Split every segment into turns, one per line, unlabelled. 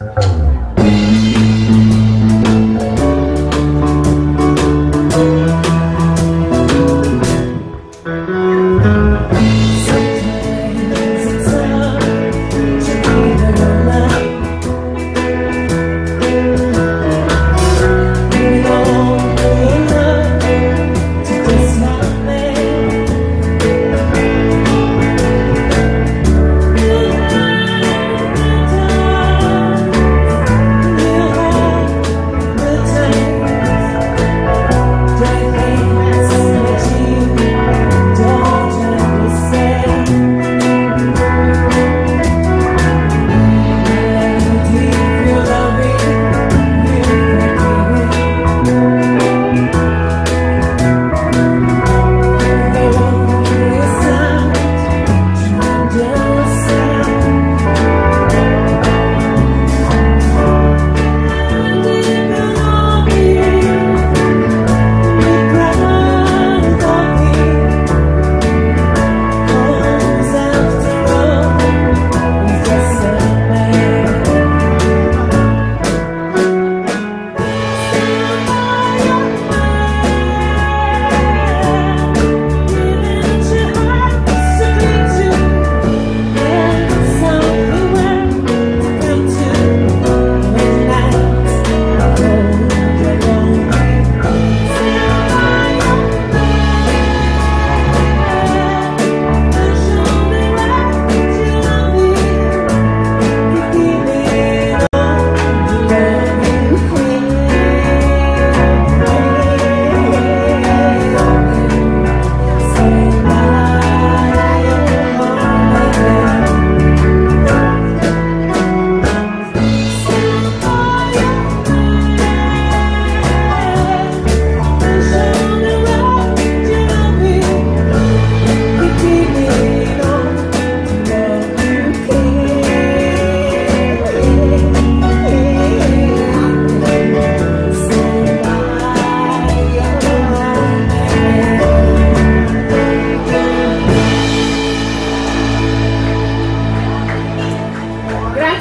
Uh-huh.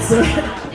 Yes.